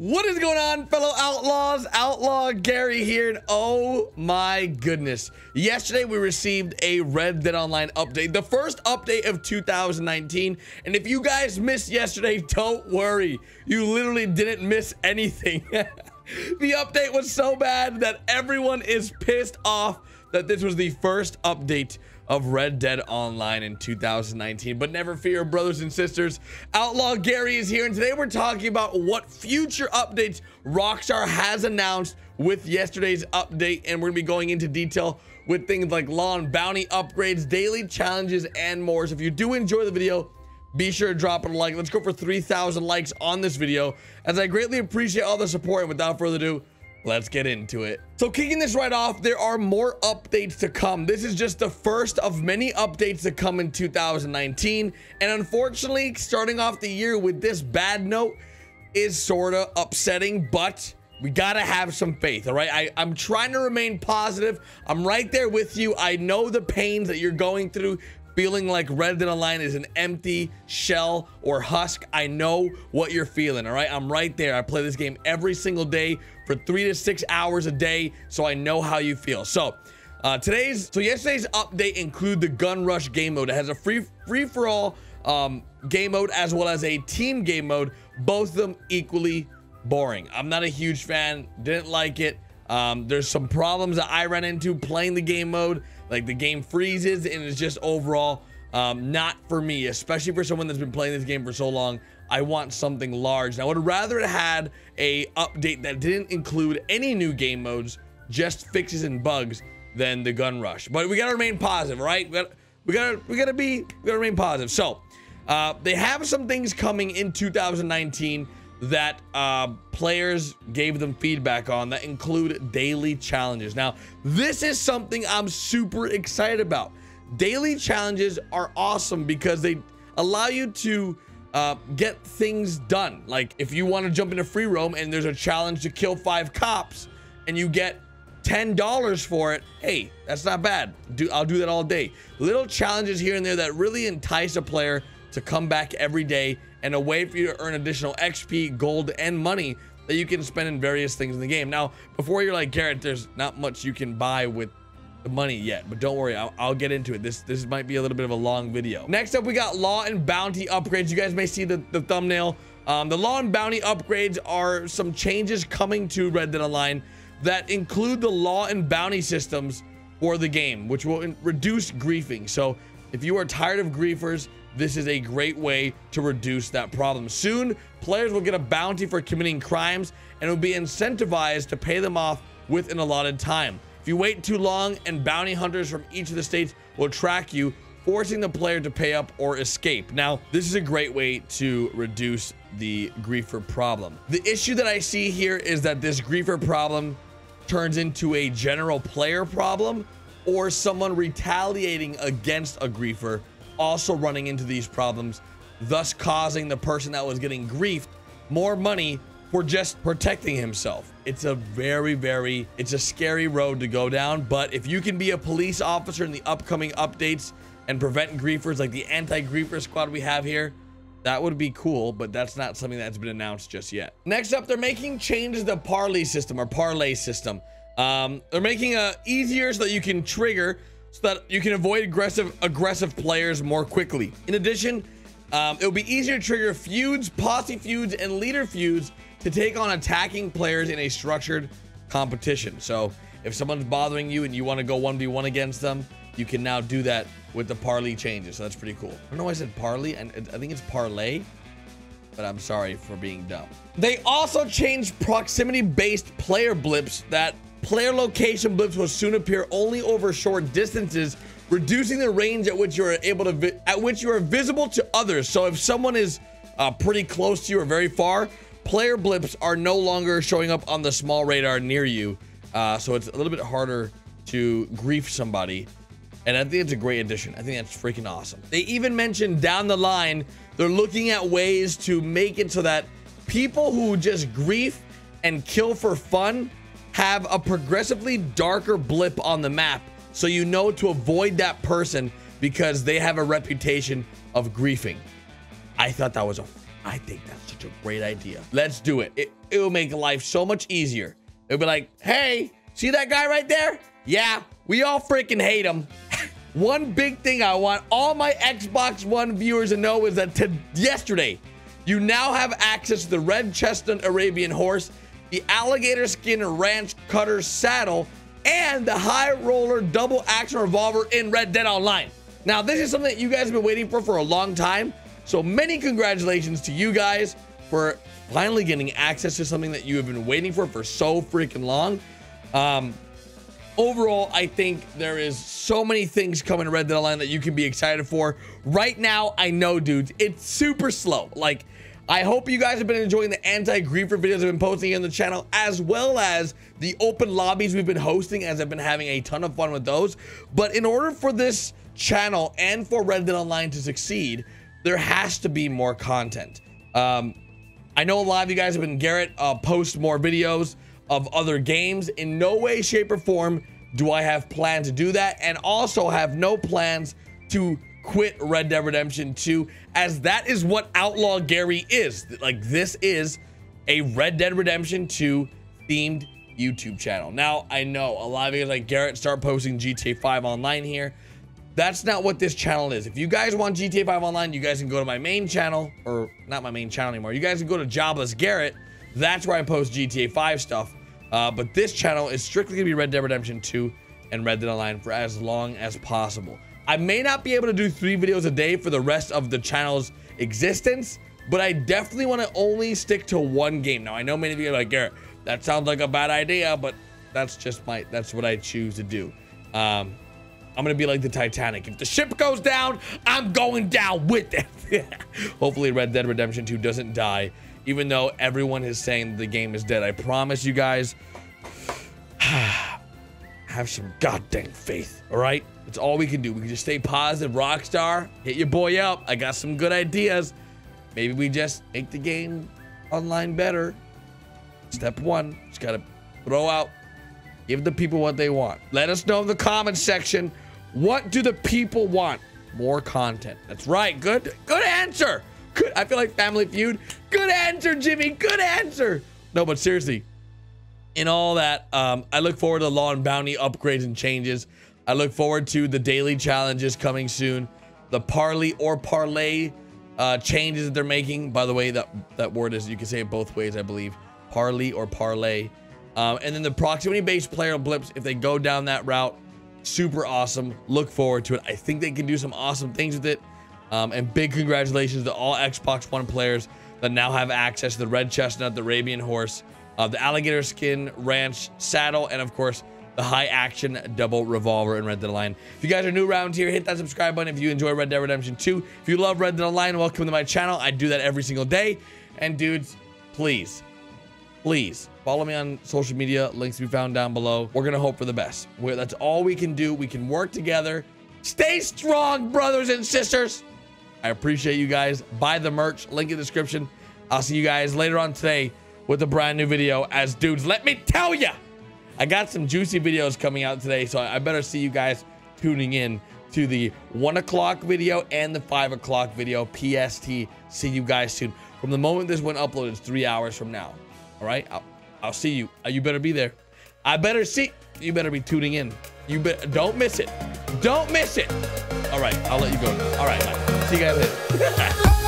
What is going on, fellow outlaws? Outlaw Garry here, and oh my goodness. Yesterday, we received a Red Dead Online update, the first update of 2019. And if you guys missed yesterday, don't worry. You literally didn't miss anything. the update was so bad that everyone is pissed off that this was the first update of Red Dead Online in 2019. But never fear, brothers and sisters. Outlaw Garry is here, and today we're talking about what future updates Rockstar has announced with yesterday's update, and we're gonna be going into detail with things like law and bounty upgrades, daily challenges, and more. So if you do enjoy the video, be sure to drop it a like. Let's go for 3,000 likes on this video, as I greatly appreciate all the support. And without further ado, Let's get into it. So kicking this right off, there are more updates to come. This is just the first of many updates to come in 2019. And unfortunately, starting off the year with this bad note is sort of upsetting, but we gotta have some faith, all right? I, I'm trying to remain positive. I'm right there with you. I know the pains that you're going through feeling like Red Dead Online is an empty shell or husk, I know what you're feeling, all right? I'm right there. I play this game every single day for three to six hours a day, so I know how you feel. So, uh, today's, so yesterday's update include the Gun Rush game mode. It has a free, free-for-all um, game mode as well as a team game mode, both of them equally boring. I'm not a huge fan, didn't like it. Um, there's some problems that I ran into playing the game mode. Like the game freezes and it's just overall um, not for me, especially for someone that's been playing this game for so long. I want something large. I would rather it had a update that didn't include any new game modes, just fixes and bugs than the gun rush. But we gotta remain positive, right? We gotta, we gotta, we gotta be, we gotta remain positive. So, uh, they have some things coming in 2019 that uh, players gave them feedback on that include daily challenges. Now, this is something I'm super excited about. Daily challenges are awesome because they allow you to uh, get things done. Like if you want to jump into free roam and there's a challenge to kill five cops and you get $10 for it, hey, that's not bad. Do, I'll do that all day. Little challenges here and there that really entice a player to come back every day and a way for you to earn additional XP, gold, and money that you can spend in various things in the game. Now, before you're like, Garrett, there's not much you can buy with the money yet, but don't worry, I'll, I'll, get into it. This this might be a little bit of a long video. Next up, we got law and bounty upgrades. You guys may see the, the thumbnail. Um, the law and bounty upgrades are some changes coming to Red Dead Online that include the law and bounty systems for the game, which will reduce griefing. So if you are tired of griefers, this is a great way to reduce that problem. Soon, players will get a bounty for committing crimes and will be incentivized to pay them off with an allotted time. If you wait too long and bounty hunters from each of the states will track you, forcing the player to pay up or escape. Now, this is a great way to reduce the griefer problem. The issue that I see here is that this griefer problem turns into a general player problem or someone retaliating against a griefer also running into these problems, thus causing the person that was getting griefed more money for just protecting himself. It's a very, very, it's a scary road to go down. But if you can be a police officer in the upcoming updates and prevent griefers like the anti-griefer squad we have here, that would be cool, but that's not something that's been announced just yet. Next up, they're making changes to the parley system or parlay system. Um, they're making it easier so that you can trigger so that you can avoid aggressive aggressive players more quickly. In addition, um, it'll be easier to trigger feuds, posse feuds, and leader feuds to take on attacking players in a structured competition. So if someone's bothering you and you want to go 1v1 against them, you can now do that with the parley changes. So that's pretty cool. I don't know why I said parley, and I think it's parlay, but I'm sorry for being dumb. They also changed proximity-based player blips that Player location blips will soon appear only over short distances, reducing the range at which you are able to at which you are visible to others. So if someone is uh, pretty close to you or very far, player blips are no longer showing up on the small radar near you. Uh, so it's a little bit harder to grief somebody. And I think it's a great addition. I think that's freaking awesome. They even mentioned down the line, they're looking at ways to make it so that people who just grief and kill for fun have a progressively darker blip on the map so you know to avoid that person because they have a reputation of griefing. I thought that was a I think that's such a great idea. Let's do it. It, it will make life so much easier. It'll be like, hey, see that guy right there? Yeah, we all freaking hate him. One big thing I want all my Xbox One viewers to know is that yesterday, you now have access to the red chestnut Arabian horse, the alligator skin ranch cutter saddle, and the high roller double action revolver in Red Dead Online. Now, this is something that you guys have been waiting for for a long time. So many congratulations to you guys for finally getting access to something that you have been waiting for for so freaking long. Um, overall, I think there is so many things coming to Red Dead Online that you can be excited for. Right now, I know, dudes, it's super slow. Like, I hope you guys have been enjoying the anti-griefer videos I've been posting in the channel, as well as the open lobbies we've been hosting, as I've been having a ton of fun with those. But in order for this channel and for Red Dead Online to succeed, there has to be more content. Um, I know a lot of you guys have been Garrett uh, post more videos of other games. In no way, shape, or form do I have plans to do that, and also have no plans to quit Red Dead Redemption 2, as that is what Outlaw Garry is. Like, this is a Red Dead Redemption 2 themed YouTube channel. Now, I know a lot of you guys like Garrett start posting GTA 5 online here. That's not what this channel is. If you guys want GTA 5 Online, you guys can go to my main channel, or not my main channel anymore. You guys can go to Jobless Garrett. That's where I post GTA 5 stuff. Uh, but this channel is strictly going to be Red Dead Redemption 2 and Red Dead Online for as long as possible. I may not be able to do three videos a day for the rest of the channel's existence, but I definitely want to only stick to one game. Now, I know many of you are like, Garrett, that sounds like a bad idea, but that's just my, that's what I choose to do. Um, I'm gonna be like the Titanic. If the ship goes down, I'm going down with it. Hopefully Red Dead Redemption 2 doesn't die, even though everyone is saying the game is dead. I promise you guys, have some goddamn faith, all right? That's all we can do. We can just stay positive. Rockstar, hit your boy up. I got some good ideas. Maybe we just make the game online better. Step one, just gotta throw out Give the people what they want. Let us know in the comments section. What do the people want? More content. That's right. Good, good answer. Good. I feel like Family Feud. Good answer, Jimmy. Good answer. No, but seriously, in all that, um, I look forward to Law and Bounty upgrades and changes. I look forward to the daily challenges coming soon. The Parley or Parlay uh, changes that they're making. By the way, that, that word is, you can say it both ways, I believe. Parley or Parlay. Um, and then the proximity-based player blips, if they go down that route, super awesome. Look forward to it. I think they can do some awesome things with it. Um, and big congratulations to all Xbox One players that now have access to the Red Chestnut, the Arabian Horse, uh, the Alligator Skin Ranch Saddle, and of course, the high action double revolver in Red Dead Online. If you guys are new around here, hit that subscribe button if you enjoy Red Dead Redemption 2. If you love Red Dead Online, welcome to my channel. I do that every single day. And dudes, please, please follow me on social media. Links to be found down below. We're gonna hope for the best. We're, that's all we can do. We can work together. Stay strong brothers and sisters. I appreciate you guys. Buy the merch. Link in the description. I'll see you guys later on today with a brand new video as dudes let me tell you i got some juicy videos coming out today so i better see you guys tuning in to the one o'clock video and the five o'clock video pst see you guys soon from the moment this one uploaded it's three hours from now all right. I'll, I'll see you. Uh, you better be there. I better see. You better be tuning in. You bet. Don't miss it. Don't miss it. All right. I'll let you go. All right. Bye. See you guys later.